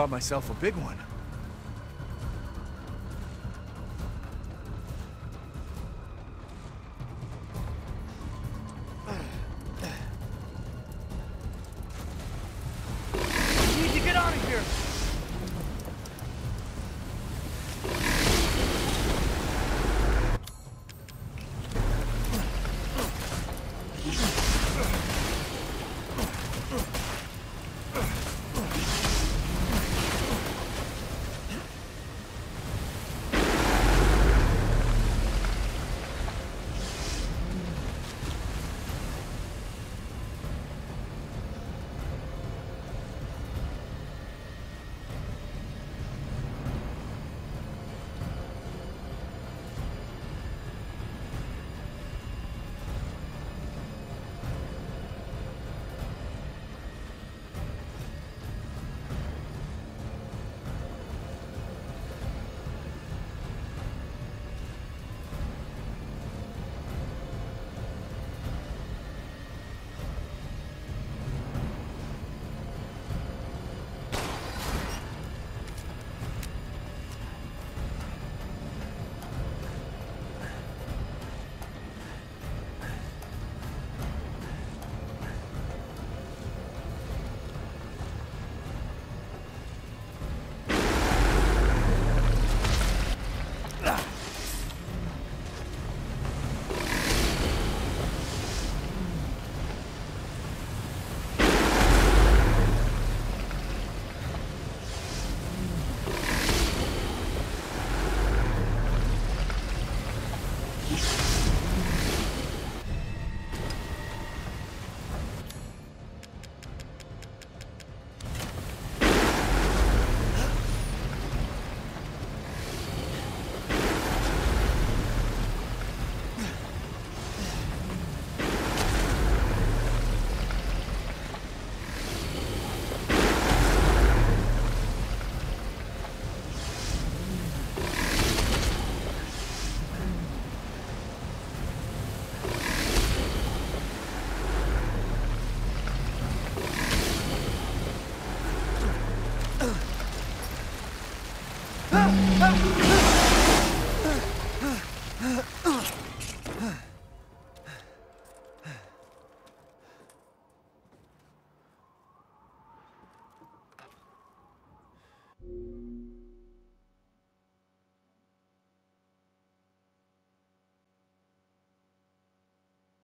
Caught myself a big one.